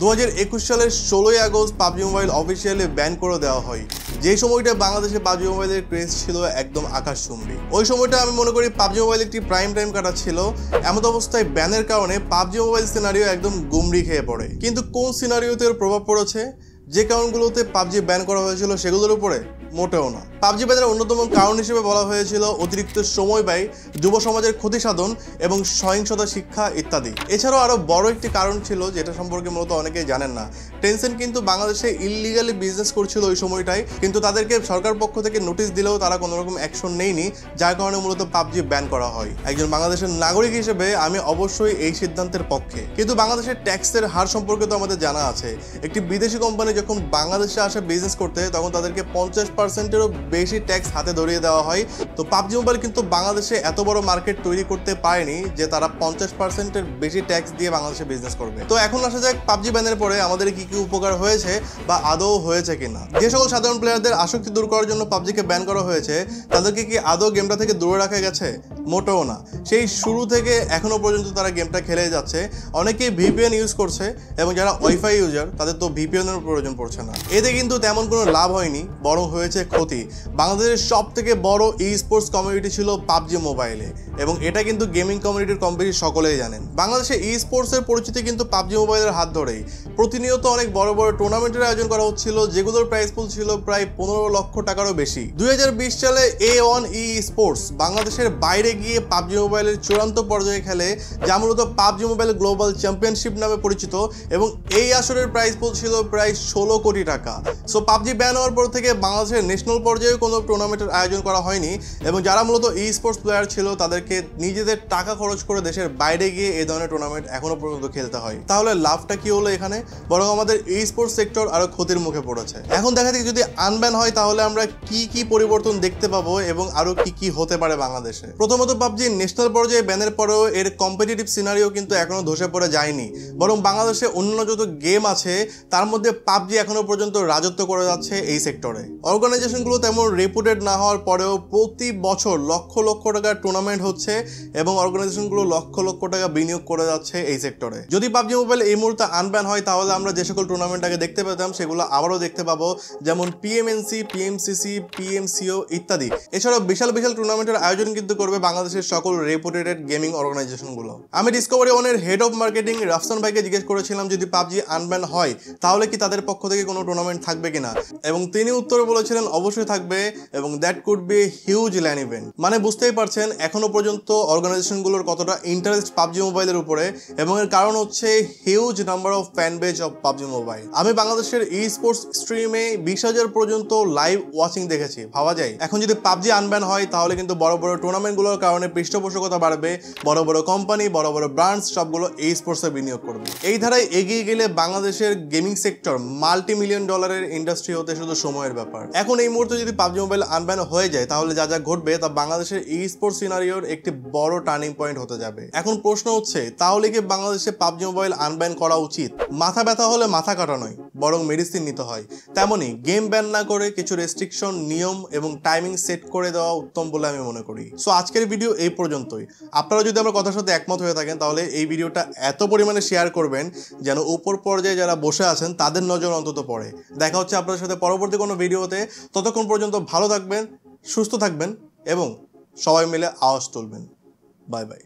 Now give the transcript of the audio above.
দু হাজার একুশ সালের ষোলোই August PUBG mobile officially ban করে দেওয়া হয়। যে সময়টা বাংলাদেশে পাবজি মোবাইলের ক্রেজ ছিল একদম আকাশচুম্বী। ওই সময়টা আমি মনে করি পাবজি মোবাইল একটি প্রাইম টাইম কাটা ছিল। এমন অবস্থায় ব্যানের কারণে পাবজি মোবাইল সিনারিও একদম গুমড়ি খেয়ে পড়ে। কিন্তু কোন সিনারিওতে প্রভাব পড়েছে? যে কারণগুলোতে পাবজি ব্যান করা হয়েছিল সেগুলোর উপরে? মোটেও না। পাবজি ব্যানের অন্যতম কারণ হিসেবে বলা হয়েছিল অতিরিক্ত সময় ব্যয়, যুব সমাজের ক্ষতি সাধন এবং সহিংসতা শিক্ষা ইত্যাদি। এছাড়াও আরও বড় একটি কারণ ছিল, যেটা সম্পর্কে মূলত অনেকেই জানেন না। টেনশন কিন্তু বাংলাদেশে ইলিগালি বিজনেস করছিল ওই সময়টায়, কিন্তু তাদেরকে সরকার পক্ষ থেকে নোটিশ দিলেও তারা কোনো রকম অ্যাকশন নেয়নি, যার কারণে মূলত পাবজি ব্যান করা হয়। একজন বাংলাদেশের নাগরিক হিসেবে আমি অবশ্যই এই সিদ্ধান্তের পক্ষে। কিন্তু বাংলাদেশের ট্যাক্সের হার সম্পর্কে তো আমাদের জানা আছে। একটি বিদেশি কোম্পানি যখন বাংলাদেশে আসে বিজনেস করতে, তখন তাদেরকে পঞ্চাশ পার্সেন্টেরও বেশি ট্যাক্স হাতে ধরিয়ে দেওয়া হয়। তো পাবজি মোবাইল কিন্তু বাংলাদেশে এত বড় মার্কেট তৈরি করতে পারেনি যে তারা পঞ্চাশ পার্সেন্টের বেশি ট্যাক্স দিয়ে বাংলাদেশে বিজনেস করবে। তো এখন আসা যাক পাবজি ব্যানের পরে আমাদের কি কি উপকার হয়েছে বা আদৌ হয়েছে কিনা। যে সকল সাধারণ প্লেয়ারদের আসক্তি দূর করার জন্য পাবজিকে ব্যান করা হয়েছে, তাদেরকে কি আদৌ গেমটা থেকে দূরে রাখা গেছে? মোটেও না। সেই শুরু থেকে এখনও পর্যন্ত তারা গেমটা খেলে যাচ্ছে। অনেকেই ভিপিএন ইউজ করছে এবং যারা ওয়াইফাই ইউজার তাদের তো ভিপিএনের প্রয়োজন পড়ছে না। এতে কিন্তু তেমন কোনো লাভ হয়নি, বরং হয়েছে ক্ষতি। বাংলাদেশের সব থেকে বড় ই স্পোর্টস কমিউনিটি ছিল পাবজি মোবাইলে এবং এটা কিন্তু গেমিং কমিউনিটির কম বেশি সকলেই জানেন। বাংলাদেশে ই স্পোর্টসের পরিচিতি কিন্তু পাবজি মোবাইলের হাত ধরেই। প্রতিনিয়ত অনেক বড় বড় টুর্নামেন্টের আয়োজন করা হচ্ছিল, যেগুলোর প্রাইস পুল ছিল প্রায় পনেরো লক্ষ টাকারও বেশি। দুই সালে এ ওয়ান ই স্পোর্টস বাংলাদেশের বাইরে গিয়ে পাবজি মোবাইলের চূড়ান্ত পর্যায়ে খেলে, যা মূলত পাবজি মোবাইল গ্লোবাল চ্যাম্পিয়নশিপ নামে পরিচিত এবং এই আসরের প্রাইস পুল ছিল প্রায় ষোলো কোটি টাকা। সো পাবজি ব্যান হওয়ার পর থেকে বাংলাদেশের ন্যাশনাল পর্যায়ে কোনো টুর্নামেন্টের আয়োজন করা হয়নি এবং যারা মূলত ই স্পোর্টস প্লেয়ার ছিল, তাদেরকে নিজেদের টাকা খরচ করে দেশের বাইরে গিয়ে এই ধরনের টুর্নামেন্ট এখনও পর্যন্ত খেলতে হয়। তাহলে লাভটা কি হলো এখানে? বরং আমাদের ই স্পোর্টস সেক্টর আরও ক্ষতির মুখে পড়েছে। এখন দেখা যাক যদি আনব্যান হয়, তাহলে আমরা কি কি পরিবর্তন দেখতে পাবো এবং আরও কি কি হতে পারে বাংলাদেশে। প্রথমত পাবজি ন্যাশনাল পর্যায়ে ব্যানের পরেও এর কম্পিটিটিভ সিনারিও কিন্তু এখনও ধসে পড়ে যায়নি। বরং বাংলাদেশে অন্যান্য যত গেম আছে, তার মধ্যে পাবজি এখনও পর্যন্ত রাজত্ব করে যাচ্ছে এই সেক্টরে অর্গানাইজেশনগুলো তেমন রেপুটেড না হওয়ার পরেও প্রতি বছর লক্ষ লক্ষ টাকার টুর্নামেন্ট হচ্ছে এবং অর্গানাইজেশনগুলো লক্ষ লক্ষ টাকা বিনিয়োগ করে যাচ্ছে এই সেক্টরে যদি পাবজি মোবাইল এই মুহূর্তে আনব্যান হয়, তাহলে আমরা যে সকল টুর্নামেন্ট আগে দেখতে পেতাম, সেগুলো আবারও দেখতে পাবো, যেমন পিএমএনসি পিএমসিসি পিএমসিও ইত্যাদি। এছাড়াও বিশাল বিশাল টুর্নামেন্টের আয়োজন কিন্তু করবে বাংলাদেশের সকল রেপুটেড গেমিং অর্গানাইজেশনগুলো আমি ডিসকভারি ওয়ানের হেড অফ মার্কেটিং রাফসান ভাইকে জিজ্ঞেস করেছিলাম, যদি পাবজি আনব্যান হয়, তাহলে কি তাদের পক্ষ থেকে কোনো টুর্নামেন্ট থাকবে কিনা? এবং তিনি উত্তরে বলেছিলেন অবশ্যই থাকবে এবং that could be huge LAN event মানে বুঝতেই পারছেন, এখনও পর্যন্ত অর্গানাইজেশনগুলোর কতটা ইন্টারেস্ট পাবজি মোবাইলের উপরে এবং এর কারণ হচ্ছে huge number of fan base of PUBG mobile আমি বাংলাদেশের ই স্পোর্টস স্ট্রিমে বিশ হাজার পর্যন্ত লাইভ ওয়াচিং দেখেছি, ভাবা যায়। এখন যদি পাবজি আনব্যান হয়, তাহলে কিন্তু বড় বড় টুর্নামেন্টগুলোর কারণে পৃষ্ঠপোষকতা বাড়বে, বড় বড় কোম্পানি বড় বড় ব্রান্ডস সবগুলো এই স্পোর্টসে বিনিয়োগ করবে। এই ধারায় এগিয়ে গেলে বাংলাদেশের গেমিং সেক্টর মাল্টি মিলিয়ন ডলারের ইন্ডাস্ট্রি হতে শুধু সময়ের ব্যাপার। এখন এই মুহূর্তে যদি পাবজি মোবাইল আনব্যান হয়ে যায়, তাহলে যা যা ঘটবে তা বাংলাদেশের ই স্পোর্টস সিনারিওর একটি বড় টার্নিং পয়েন্ট হতে যাবে। এখন প্রশ্ন হচ্ছে, তাহলে কি বাংলাদেশে পাবজি মোবাইল আনব্যান করা উচিত? মাথা ব্যথা হলে মাথা কাটা নয়। বরং মেডিসিন নিতে হয়। তেমনই গেম ব্যান না করে কিছু রেস্ট্রিকশন নিয়ম এবং টাইমিং সেট করে দেওয়া উত্তম বলে আমি মনে করি। সো আজকের ভিডিও এই পর্যন্তই। আপনারা যদি আমার কথার সাথে একমত হয়ে থাকেন, তাহলে এই ভিডিওটা এত পরিমাণে শেয়ার করবেন যেন উপর পর্যায়ে যারা বসে আছেন, তাদের নজর অন্তত পড়ে। দেখা হচ্ছে আপনাদের সাথে পরবর্তী কোনো ভিডিওতে ততক্ষণ পর্যন্ত ভালো থাকবেন, সুস্থ থাকবেন এবং সবাই মিলে আওয়াজ তুলবেন। Bye bye